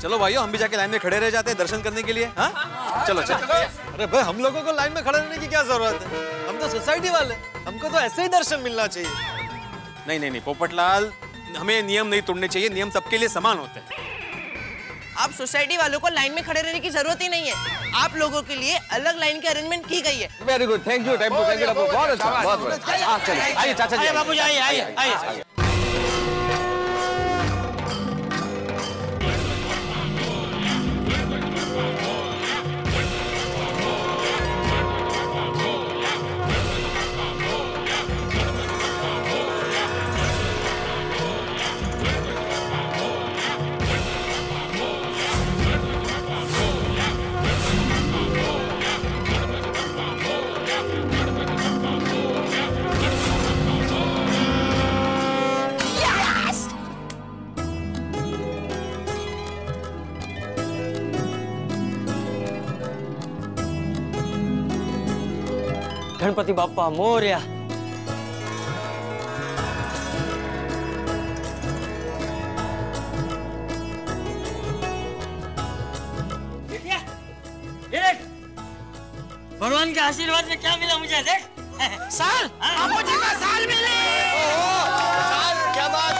चलो भाइयों हम भी जाके लाइन में खड़े रह जाते हैं दर्शन करने के लिए हाँ चलो चलो अरे भाई हम लोगों को लाइन में खड़े रहने की क्या ज़रूरत है हम तो सोसाइटी वाले हमको तो ऐसे ही दर्शन मिलना चाहिए नहीं नहीं नहीं पोपटलाल हमें नियम नहीं तोड़ने चाहिए नियम सबके लिए समान होते हैं आप सोसाइटी वालों को लाइन में खड़े रहने की ज़रूरत ही नहीं है आप लोगों के लिए अलग लाइन की अरेंजमेंट की गई है very good thank you thank you बहुत अच्छा बहुत बढ़िया हाँ चलिए आइए चाचा जी बाबू जी आइए आइए आइए गणपति बाप्पा मोरया भगवान के आशीर्वाद में क्या मिला मुझे देख साल बापू जी का साल मिले क्या बात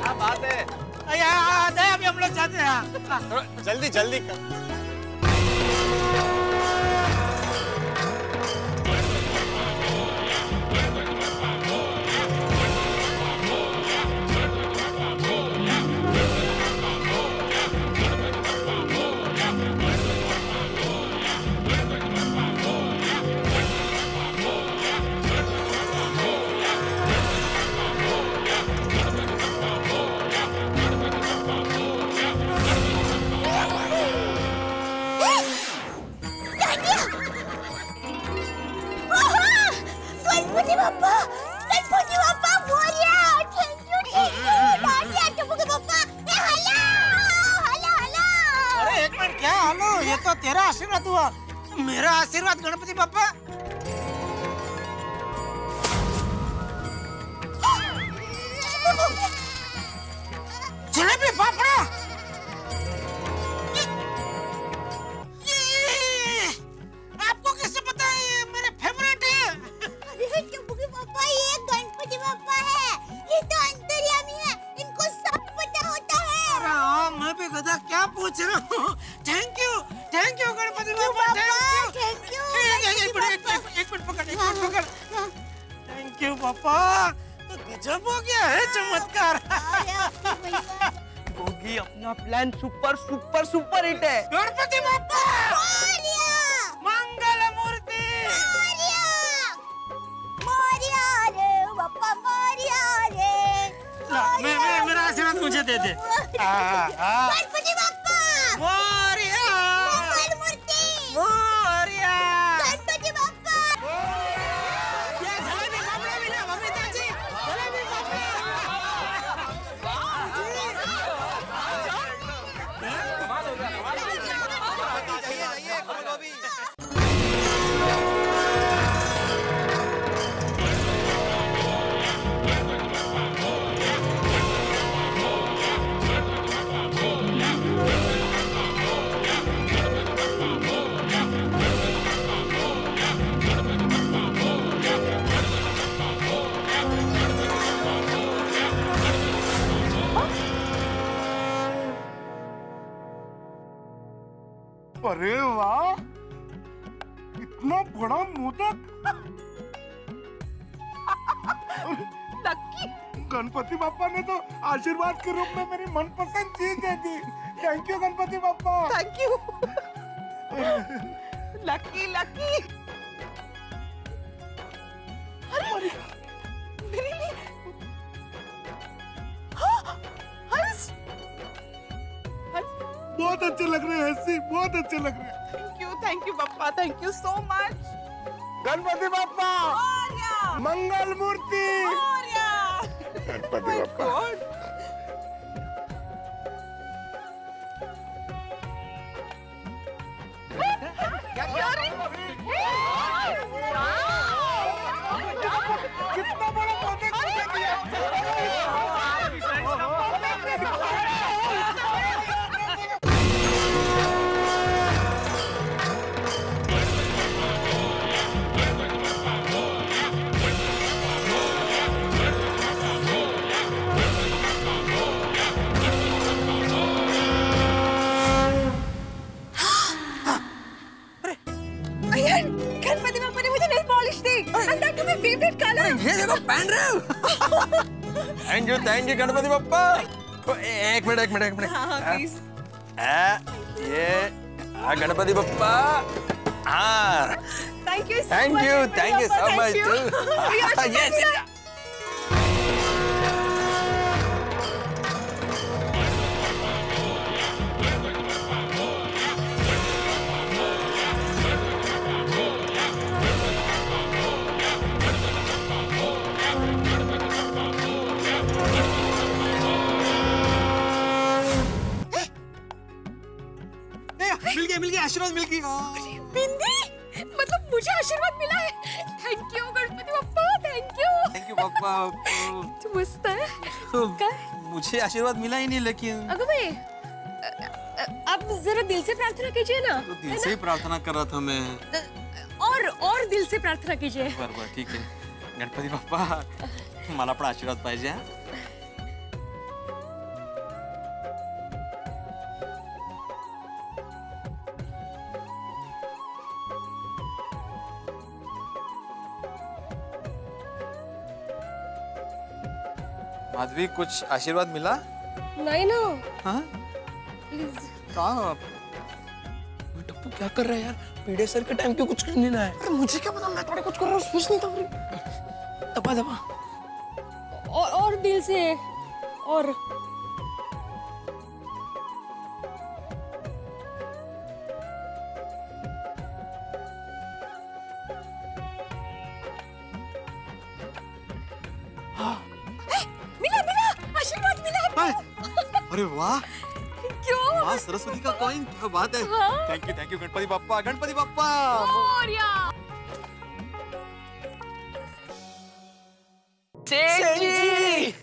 क्या बात है अभी हम लोग जाते हैं जल्दी जल्दी कर है गणपति मंगल मूर्ति मेरा आशीर्वाद मुझे दे दे हाँ, हाँ। गणपति बाप्पा आशीर्वाद के रूप में मेरी मनपसंद चीज़ दे दी thank you Ganpati Bappa thank you lucky lucky अरे मेरे। लिए। हाँ, हंस। बहुत अच्छे लग रहे हैं ऐसी बहुत अच्छे लग रहे हैं। Thank you thank you papa thank you so much Ganpati Bappa Mangal Murti. Ganpati बापा यू गणपति बप्पा। एक मिनट एक मिनट एक मिनट। हाँ हाँ ये गणपति बप्पा। हाँ। Thank you thank you thank you so much yes मुझे आशीर्वाद मिला ही नहीं लेकिन अगर अ- आप जरा दिल से प्रार्थना कीजिए ना तो दिल से ही प्रार्थना कर रहा था मैं। और और दिल से प्रार्थना कीजिए। बरं बरं ठीक है। गणपति बापा माला पण आशीर्वाद पाहिजे माधवी कुछ आशीर्वाद मिला? नहीं ना। हाँ? प्लीज़ कहाँ टप्पू क्या कर रहा है यार? पीड़े सर के टाइम क्यों कुछ कर नहीं रहा है? अरे मुझे क्या पता मैं थोड़ा कुछ कर रहा हूँ कुछ नहीं था दबा दबा। और और दिल से और अरे वाह। क्यों? वाह सरस्वती का कॉइन क्या बात है। हाँ। Thank you thank you Ganpati Bappa Ganpati Bappa Moriya. सेठ जी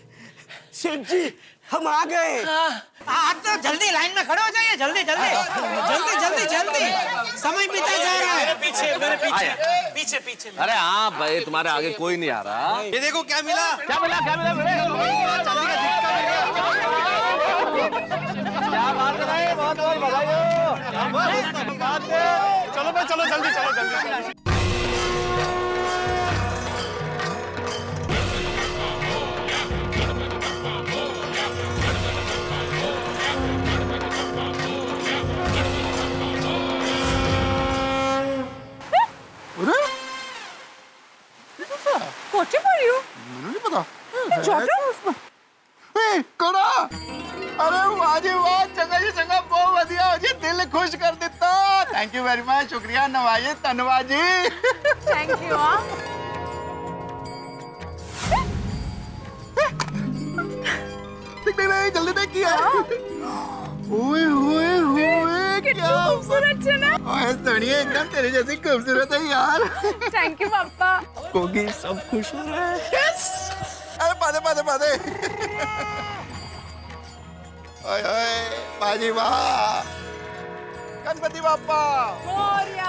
सेठ जी हम आ गए। आप तो जल्दी लाइन में खड़े हो जाइए जल्दी जल्दी। जल्दी जल्दी जल्दी। समय बीता जा रहा है। पीछे मेरे पीछे पीछे पीछे। अरे हाँ भाई तुम्हारे आगे कोई नहीं आ रहा। ये देखो क्या मिला? क्या मिला क्या मिला क्या बात है बहुत बहुत बधाई हो? चलो भाई चलो जल्दी चलो जल्दी। वाटर पा रही हो मैंने नहीं पता। जॉटर उसमें। ए कड़ा! अरे वाजी वाज चंगा जी चंगा बहुत बढ़िया। जी दिल खुश कर देता। थैंक यू वेरी मच शुक्रिया नवाजी तनवाजी. जी। थैंक यू देख देख जल्दी देख किया ओए ओए ओए खूबसूरत है ना। ओए सोनिया एकदम तेरे जैसी खूबसूरत है यार। थैंक यू पापा। कोगी सब खुश हो रहा है। अरे पादे पादे पादे। ओए ओए बाजी वाह। गणपति बापा मोरिया।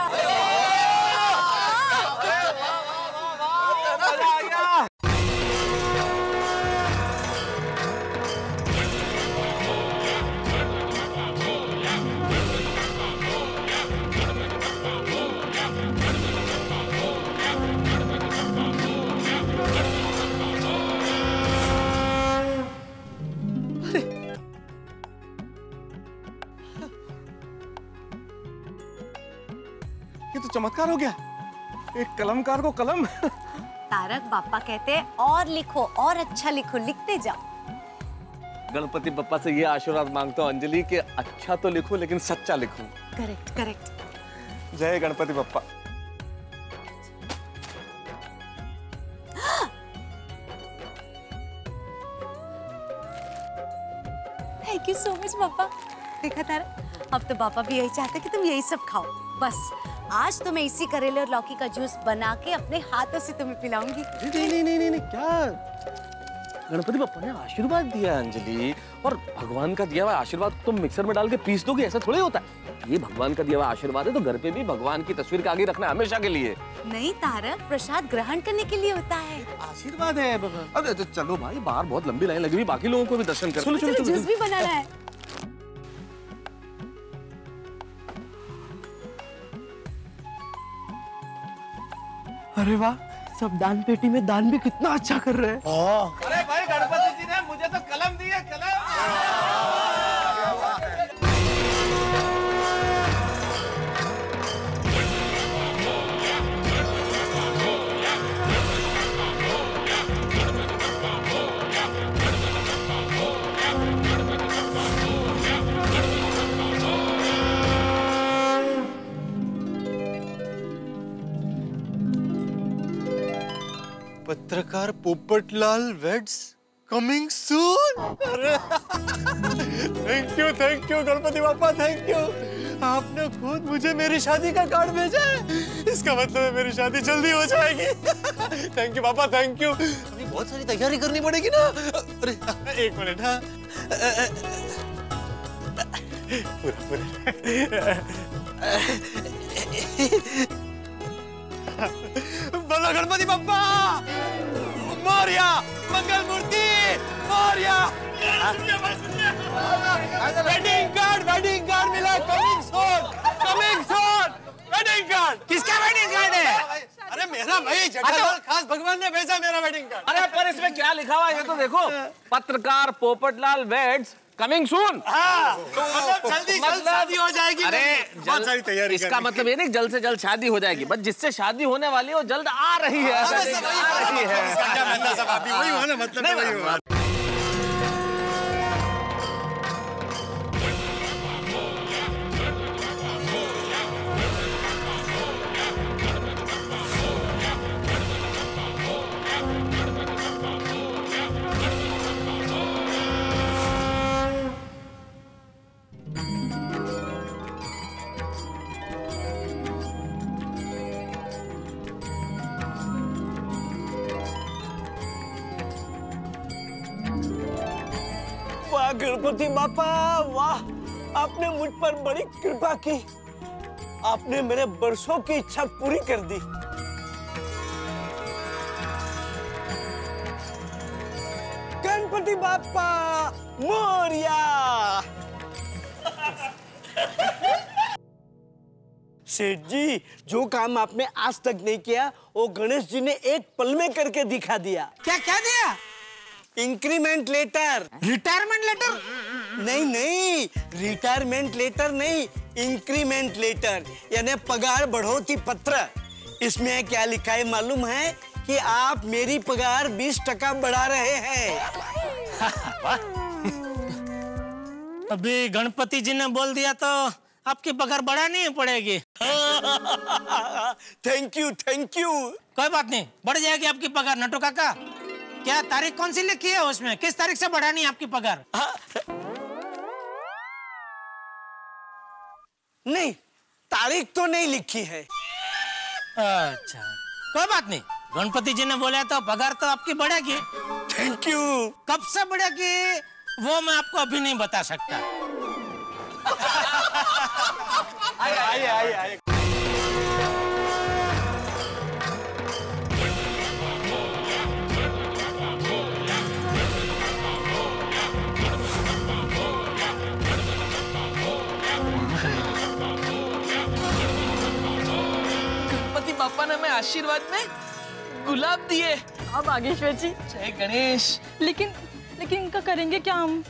चमत्कार हो गया। एक कलमकार को कलम। तारक बापा कहते हैं और लिखो और अच्छा लिखो लिखते जाओ। गणपति बप्पा से ये आशीर्वाद माँगता हूँ अंजलि कि अच्छा तो लिखूं लेकिन सच्चा लिखूं। करेक्ट करेक्ट जय Ganpati Bappa. Thank you so much papa देखा तारक अब तो पापा भी यही चाहते कि तुम यही सब खाओ। बस। आज तो मैं इसी करेले और लौकी का जूस बना के अपने हाथों से तुम्हें पिलाऊँगी। नहीं नहीं नहीं नहीं क्या? गणपति बप्पा ने आशीर्वाद दिया अंजलि। और भगवान का दिया हुआ आशीर्वाद तुम मिक्सर में डाल के पीस दोगे ऐसा थोड़ी होता है। ये भगवान का दिया हुआ आशीर्वाद है तो घर पे भी भगवान की तस्वीर के आगे रखना हमेशा के लिए। नहीं तारक प्रसाद ग्रहण करने के लिए होता है। आशीर्वाद है अरे तो चलो भाई बाहर बहुत लंबी लाइन लगी हुई बाकी लोगों को भी दर्शन कर चलो चलो, जूस भी बनाना है। अरे वाह सब दान पेटी में दान भी कितना अच्छा कर रहे हैं। पत्रकार Popatlal weds coming soon thank you thank you Ganpati Bappa thank you आपने खुद मुझे मेरी शादी का कार्ड भेजा है। इसका मतलब है मेरी शादी जल्दी हो जाएगी। Thank you papa thank you अभी बहुत सारी तैयारी करनी पड़ेगी ना। अरे, एक मिनट हाँ। पूरा पूरा बोलो Ganpati Bappa! Morya Mangal Murti Morya. Wedding card wedding card मिला coming soon coming soon wedding card किसका वेडिंग कार्ड है? अरे मेरा भाई जटालाल खास भगवान ने भेजा मेरा वेडिंग कार्ड अरे पर इसमें क्या लिखा हुआ है? ये तो देखो पत्रकार पोपटलाल वेड्स कमिंग सून हाँ। मतलब जल्दी जल्द शादी हो जाएगी अरे बहुत सारी तैयारी इसका मतलब ये नहीं जल्द से जल्द शादी हो जाएगी। बस जिससे शादी होने वाली है वो जल्द आ रही है। आ रही है। मतलब मतलब तो गणपति बापा वाह, आपने मुझ पर बड़ी कृपा की। आपने मेरे बरसों की इच्छा पूरी कर दी। गणपति बापा मोरिया। सेठ जी, जो काम आपने आज तक नहीं किया, वो गणेश जी ने एक पल में करके दिखा दिया। क्या क्या दिया? इंक्रीमेंट लेटर रिटायरमेंट लेटर नहीं नहीं रिटायरमेंट लेटर नहीं इंक्रीमेंट लेटर यानी पगार बढ़ोतरी पत्र. इसमें क्या लिखा है मालूम है कि आप मेरी पगार 20 टका बढ़ा रहे हैं। अभी गणपति जी ने बोल दिया तो आपकी पगार बढ़ानी पड़ेगी। थैंक यू थैंक यू कोई बात नहीं बढ़ जाएगी आपकी पगार नटू काका। क्या तारीख कौन सी लिखी है उसमें? किस तारीख से बढ़ानी है आपकी पगार? नहीं तारीख तो नहीं लिखी है। अच्छा। कोई बात नहीं। गणपति जी ने बोला तो पगार तो आपकी बढ़ेगी। थैंक यू कब से बढ़ेगी वो मैं आपको अभी नहीं बता सकता। आइए आइए आइए। बापा ने हमें आशीर्वाद में गुलाब दिए। अब बागेश्वर जी। जय गणेश। लेकिन लेकिन इनका करेंगे क्या हम?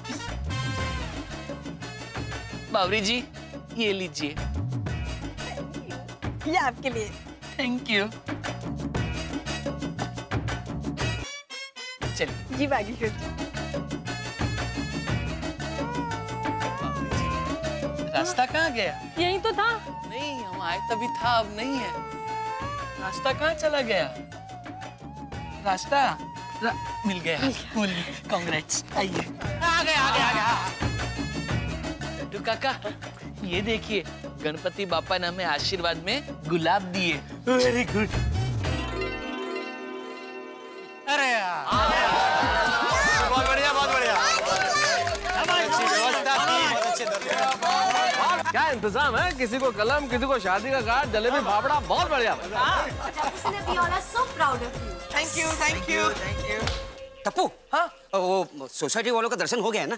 बावरी जी ये लीजिए। ये आपके लिए। थैंक यू चलिए। जी बागेश्वर जी। रास्ता कहाँ गया? यही तो था। नहीं हम आए तभी था अब नहीं है। रास्ता कहाँ चला गया? रास्ता रा... मिल गया। मिल कांग्रेस आइए। आ गया आ गया आ गया लड्डू काका ये देखिए गणपति बापा ने हमें आशीर्वाद में गुलाब दिए। वेरी गुड इंतज़ाम है किसी को कलम किसी को शादी का कार्ड जलेबी फाफड़ा बहुत बढ़िया thank you thank you Tapu हाँ वो सोसाइटी वालों का दर्शन हो गया है ना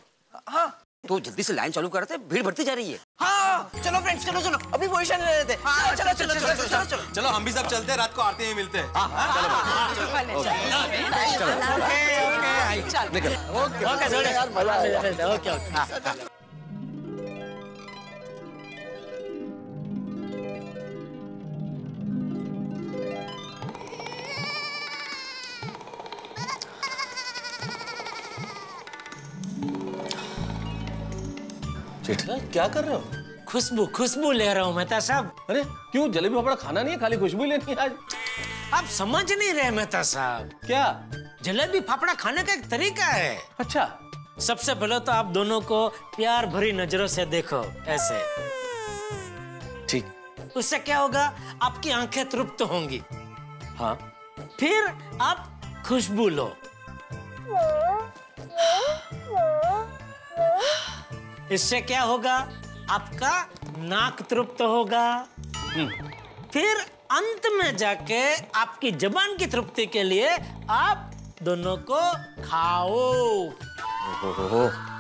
हाँ तो जल्दी से लाइन चालू करते भीड़ बढ़ती जा रही है हाँ चलो फ्रेंड्स चलो चलो अभी पोजीशन ले लेते हैं। चलो चलो चलो चलो चलो चलो चलो हम भी सब चलते हैं रात को आरती में मिलते हैं जेठालाल क्या कर रहे हो? खुशबू खुशबू ले रहा हूँ मेहता साहब अरे क्यों? जलेबी फाफड़ा खाना नहीं है खाली खुशबू लेनी है आज। आप समझ नहीं रहे मेहता साहब क्या? जलेबी फाफड़ा खाने का एक तरीका है। अच्छा। सबसे पहले तो आप दोनों को प्यार भरी नज़रों से देखो ऐसे। ठीक। उससे क्या होगा? आपकी आँखें तृप्त होंगी। हाँ। फिर आप खुशबू लो। इससे क्या होगा? आपका नाक तृप्त होगा। फिर अंत में जाके आपकी जबान की तृप्ति के लिए आप दोनों को खाओ।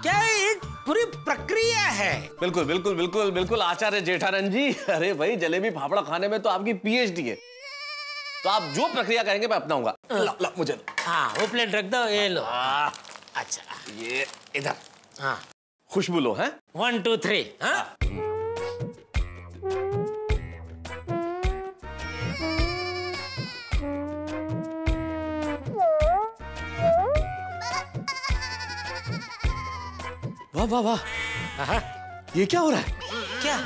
क्या एक पूरी प्रक्रिया है? बिल्कुल बिल्कुल बिल्कुल बिल्कुल। आचार्य जेठानंद जी अरे भाई जलेबी फाफड़ा खाने में तो आपकी पीएचडी है। तो आप जो प्रक्रिया कहेंगे मैं अपनाऊँगा। ला, ला, मुझे हाँ वो प्लेट रख दो ये लो। अच्छा। ये इधर। हाँ। खुशबू लो है? वन टू थ्री हाँ? वाह वाह वाह। ये क्या हो रहा है? क्या?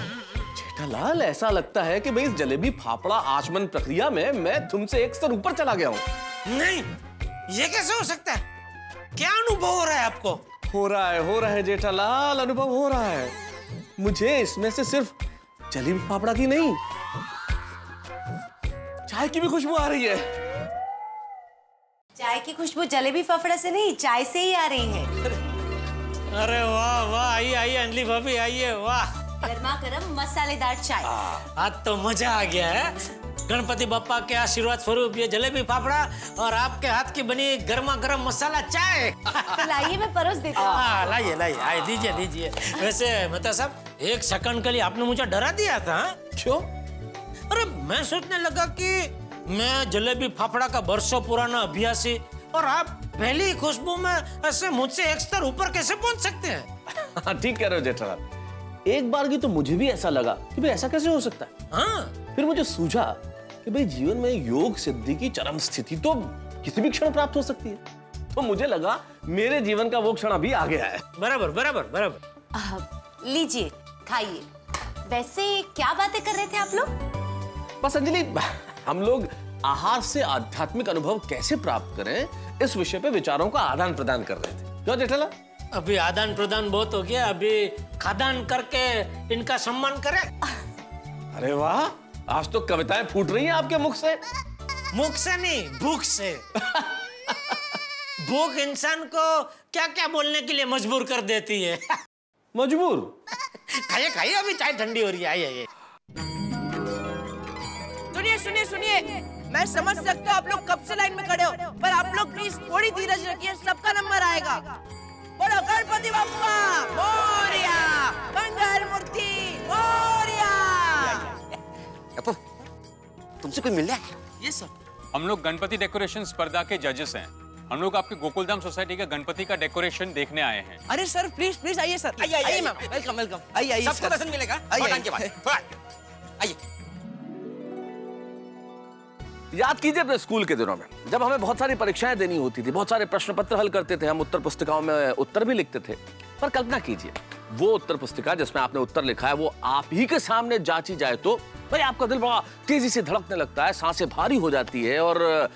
जेठालाल ऐसा लगता है कि भाई इस जलेबी फाफड़ा आचमन प्रक्रिया में मैं तुमसे एक स्तर ऊपर चला गया हूँ। नहीं ये कैसे हो सकता है? क्या अनुभव हो रहा है आपको? हो रहा है हो रहा है जेठालाल अनुभव हो रहा है। मुझे इसमें से सिर्फ़ जलेबी फाफड़ा की नहीं चाय की भी खुशबू आ रही है। चाय की खुशबू जलेबी फाफड़ा से नहीं चाय से ही आ रही है। अरे वाह वाह आइए आई अंजलि भाभी आइए वाह। गर्मा गर्म मसालेदार चाय। आज तो मज़ा आ गया है? गणपति बप्पा के आशीर्वाद स्वरूप ये जलेबी फाफड़ा और आपके हाथ की बनी गर्मा गर्म मसाला चाय। लाइए मैं परोस देती हूँ। हाँ लाइए लाइए। आइए दीजिए दीजिए। वैसे मेहता साहब एक सेकंड के लिए आपने मुझे डरा दिया था हाँ? क्यों? अरे मैं सोचने लगा कि मैं जलेबी फाफड़ा का बरसों पुराना अभ्यासी और आप पहली खुशबू में ऐसे मुझसे एक स्तर ऊपर कैसे पहुँच सकते हैं? हाँ ठीक कह रहे हो जेठालाल। एक बार की तो मुझे भी ऐसा लगा कि भाई ऐसा कैसे हो सकता है? हाँ। फिर मुझे सूझा कि भाई जीवन में योग सिद्धि की चरम स्थिति तो किसी भी क्षण प्राप्त हो सकती है। तो मुझे लगा मेरे जीवन का वो क्षण अभी आ गया है। बराबर बराबर बराबर। लीजिए खाइए। वैसे क्या बातें कर रहे थे आप लोग? बस अंजलि हम लोग आहार से आध्यात्मिक अनुभव कैसे प्राप्त करें इस विषय पे विचारों का आदान प्रदान कर रहे थे। क्यों जेठालाल? अभी आदान प्रदान बहुत हो गया अभी खादान करके इनका सम्मान करें। अरे वाह! आज तो कविताएँ फूट रही हैं आपके मुख से। मुख से नहीं भूख से। भूख इंसान को क्या क्या बोलने के लिए मजबूर कर देती है। मजबूर? खाइए खाइए अभी चाय ठंडी हो रही है आइए सुनिए सुनिए सुनिए। मैं समझ सकता हूँ आप लोग कब से लाइन में खड़े हो पर आप लोग प्लीज़ थोड़ी धीरज रखिए सबका नंबर आएगा। बोलो गणपति बप्पा मोरिया मंगल मूर्ति मोरिया अपू तुमसे कोई मिल रहा है ये सर हम लोग गणपति डेकोरेशन स्पर्धा के जजेस हैं। हम लोग आपके गोकुलधाम सोसाइटी का गणपति का डेकोरेशन देखने आए हैं। अरे सर प्लीज़ प्लीज़ आइए सर आइए, आइए, मैम वेलकम वेलकम आइए आइए सबको दर्शन मिलेगा? आइए, के बाद। थोड़ा आइए। याद कीजिए अपने स्कूल के दिनों में जब हमें बहुत सारी परीक्षाएँ देनी होती थी बहुत सारे प्रश्न पत्र हल करते थे हम उत्तर पुस्तिकाओं में उत्तर भी लिखते थे। पर कल्पना कीजिए वो उत्तर पुस्तिका जिसमें आपने उत्तर लिखा है वो आप ही के सामने जांची जाए तो भाई आपका दिल बड़ा तेज़ी से धड़कने लगता है, साँसें भारी हो जाती है और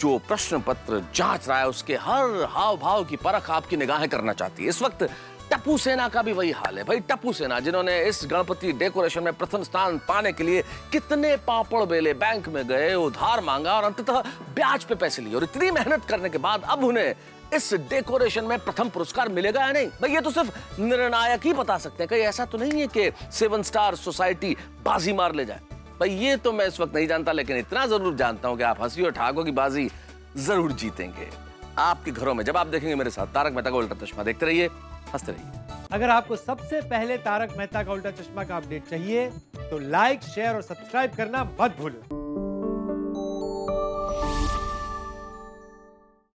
जो प्रश्न पत्र जाँच रहा है, उसके हर हाव भाव की परख आपकी निगाहें करना चाहती है। इस वक्त टप्पू सेना का भी वही हाल है। भाई, टप्पू सेना, जिन्होंने इस गणपति डेकोरेशन में प्रथम स्थान पाने के लिए कितने पापड़ बेले बैंक में गए, उधार मांगा और अंततः ब्याज पे पैसे लिए और इतनी मेहनत करने के बाद अब उन्हें इस डेकोरेशन में प्रथम पुरस्कार मिलेगा या नहीं? भाई ये तो सिर्फ़ निर्णायक ही बता सकते हैं। कहीं ऐसा तो नहीं है कि सेवन स्टार सोसाइटी बाजी मार ले जाए। भाई, ये तो मैं इस वक्त नहीं जानता, लेकिन इतना ज़रूर जानता हूँ कि आप हँसी और ठाकों की बाजी ज़रूर जीतेंगे। आपके घरों में, जब आप देखेंगे मेरे साथ, तारक मेहता का उल्टा चश्मा, देखते रहिए, हँसते रहिए। अगर आपको सबसे पहले तारक मेहता का उल्टा चश्मा का अपडेट चाहिए तो लाइक, शेयर और सब्सक्राइब करना मत भूलें